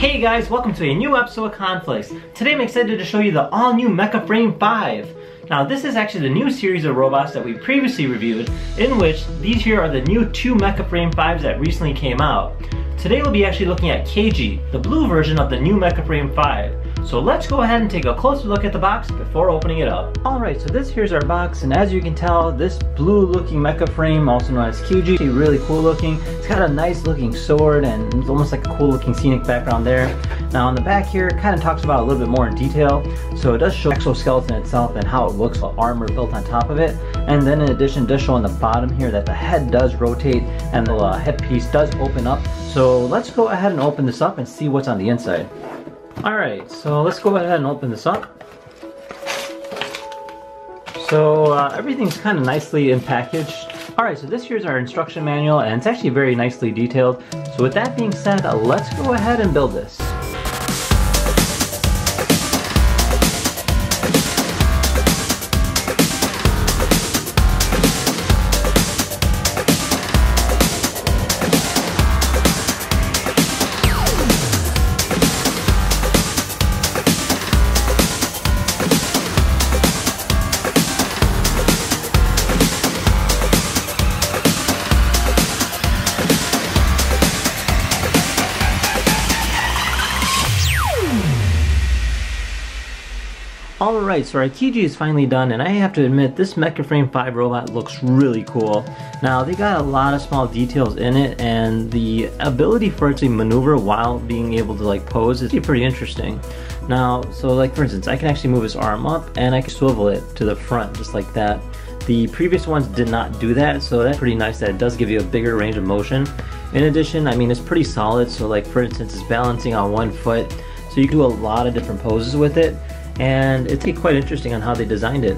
Hey guys, welcome to a new episode of KhanFlicks. Today I'm excited to show you the all-new Mecha Frame 5. Now this is actually the new series of robots that we previously reviewed, in which these here are the new two Mecha Frame 5s that recently came out. Today we'll be actually looking at Keiji, the blue version of the new Mecha Frame 5. So let's go ahead and take a closer look at the box before opening it up. Alright, so this here's our box, and as you can tell, this blue looking mecha frame, also known as Keiji, really cool looking. It's got a nice looking sword, and it's almost like a cool looking scenic background there. Now on the back here, it kind of talks about a little bit more in detail. So it does show exoskeleton itself and how it looks with armor built on top of it. And then in addition, does show on the bottom here that the head does rotate and the uh, headpiece does open up. So let's go ahead and open this up and see what's on the inside. Alright, so let's go ahead and open this up. So uh, everything's kind of nicely in packaged. Alright, so this here's our instruction manual and it's actually very nicely detailed. So with that being said, uh, let's go ahead and build this. Alright, so our Keiji is finally done, and I have to admit, this Mecha Frame 5 robot looks really cool. Now, they got a lot of small details in it, and the ability for it to maneuver while being able to like pose is pretty interesting. Now, so like for instance, I can actually move his arm up, and I can swivel it to the front, just like that. The previous ones did not do that, so that's pretty nice that it does give you a bigger range of motion. In addition, I mean, it's pretty solid, so like for instance, it's balancing on one foot, so you can do a lot of different poses with it and it's quite interesting on how they designed it.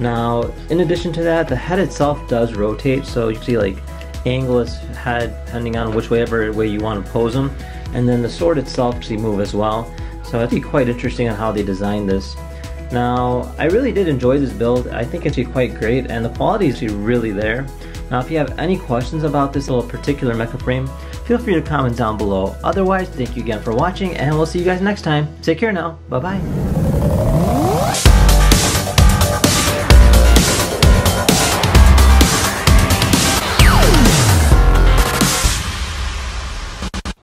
Now, in addition to that, the head itself does rotate, so you see like angleless head depending on which way ever way you want to pose them, and then the sword itself actually move as well. So be quite interesting on how they designed this. Now, I really did enjoy this build. I think it's quite great, and the quality is really there. Now, if you have any questions about this little particular mecha frame, feel free to comment down below. Otherwise, thank you again for watching, and we'll see you guys next time. Take care now. Bye-bye.